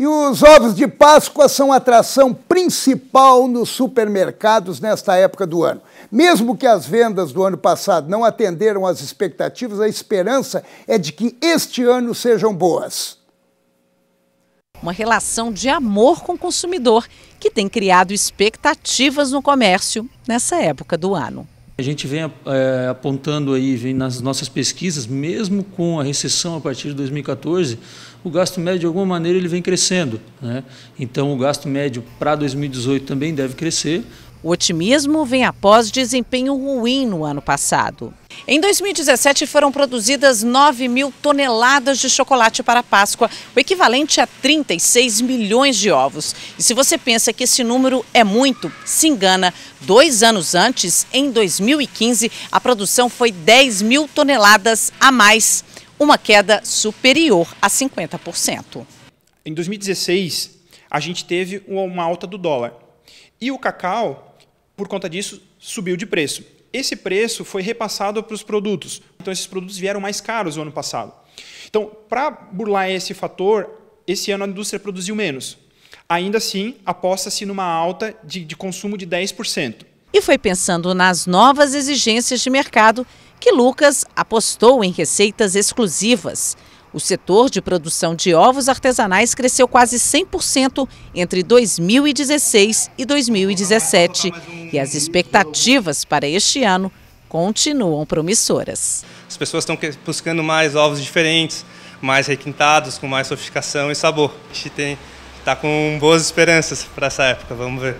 E os ovos de Páscoa são a atração principal nos supermercados nesta época do ano. Mesmo que as vendas do ano passado não atenderam às expectativas, a esperança é de que este ano sejam boas. Uma relação de amor com o consumidor que tem criado expectativas no comércio nessa época do ano. A gente vem é, apontando aí, vem nas nossas pesquisas, mesmo com a recessão a partir de 2014, o gasto médio de alguma maneira ele vem crescendo. Né? Então o gasto médio para 2018 também deve crescer. O otimismo vem após desempenho ruim no ano passado. Em 2017 foram produzidas 9 mil toneladas de chocolate para Páscoa, o equivalente a 36 milhões de ovos. E se você pensa que esse número é muito, se engana. Dois anos antes, em 2015, a produção foi 10 mil toneladas a mais, uma queda superior a 50%. Em 2016, a gente teve uma alta do dólar. E o cacau por conta disso, subiu de preço. Esse preço foi repassado para os produtos. Então, esses produtos vieram mais caros no ano passado. Então, para burlar esse fator, esse ano a indústria produziu menos. Ainda assim, aposta-se numa alta de, de consumo de 10%. E foi pensando nas novas exigências de mercado que Lucas apostou em receitas exclusivas. O setor de produção de ovos artesanais cresceu quase 100% entre 2016 e 2017. E as expectativas para este ano continuam promissoras. As pessoas estão buscando mais ovos diferentes, mais requintados, com mais sofisticação e sabor. A gente está com boas esperanças para essa época, vamos ver.